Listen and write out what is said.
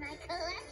Michael.